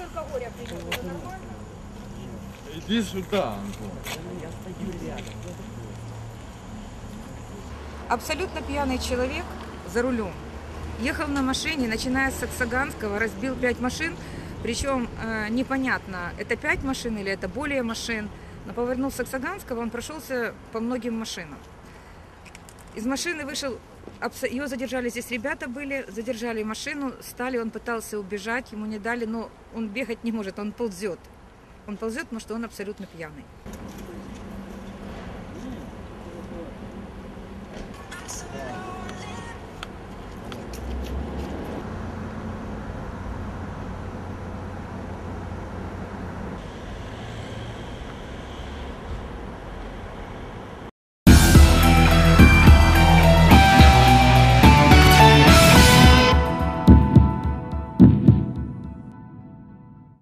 столько горя принесло, это нормально? Иди сюда, Антон. Абсолютно пьяный человек за рулем ехал на машине, начиная с Саксаганского, разбил пять машин. Причем э, непонятно, это пять машин или это более машин. Но повернул с Саксаганского, он прошелся по многим машинам. Из машины вышел, его задержали здесь ребята были, задержали машину, стали, он пытался убежать, ему не дали, но он бегать не может, он ползет. Он ползет, потому что он абсолютно пьяный.